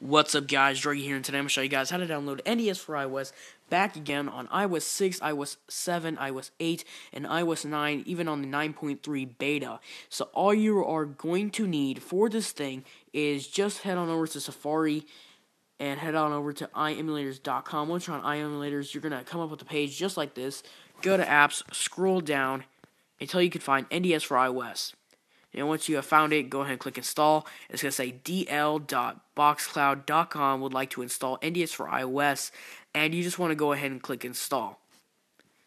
What's up guys, Druggy here and today I'm going to show you guys how to download NDS for iOS back again on iOS 6, iOS 7, iOS 8, and iOS 9, even on the 9.3 beta. So all you are going to need for this thing is just head on over to Safari and head on over to iemulators.com. Once you're on iemulators, you're going to come up with a page just like this. Go to apps, scroll down until you can find NDS for iOS. And once you have found it, go ahead and click install. It's going to say dl.boxcloud.com would like to install NDS for iOS. And you just want to go ahead and click install.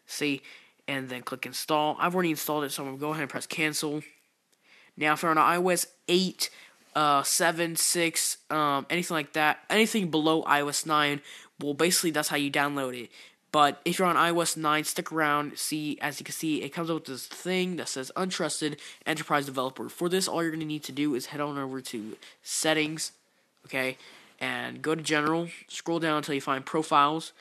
See? And then click install. I've already installed it, so I'm going to go ahead and press cancel. Now, if you're on iOS 8, uh, 7, 6, um, anything like that, anything below iOS 9, well, basically that's how you download it. But if you're on iOS 9, stick around. See, as you can see, it comes up with this thing that says untrusted enterprise developer. For this, all you're going to need to do is head on over to settings, okay, and go to general, scroll down until you find profiles,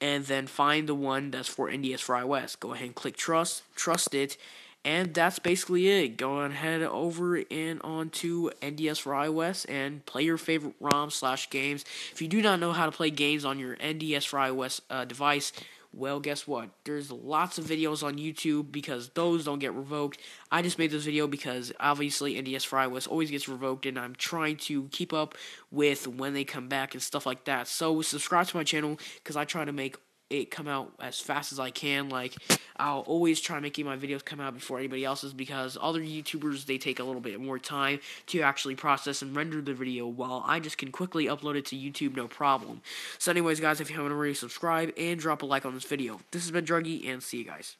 and then find the one that's for NDS for iOS. Go ahead and click trust, trust it, and that's basically it. Go ahead over and onto NDS for iOS and play your favorite ROM slash games. If you do not know how to play games on your NDS for iOS uh, device, well, guess what? There's lots of videos on YouTube because those don't get revoked. I just made this video because obviously NDS for iOS always gets revoked, and I'm trying to keep up with when they come back and stuff like that. So subscribe to my channel because I try to make it come out as fast as I can. Like I'll always try making my videos come out before anybody else's because other YouTubers they take a little bit more time to actually process and render the video while I just can quickly upload it to YouTube no problem. So anyways guys, if you haven't already subscribe and drop a like on this video. This has been Druggy and see you guys.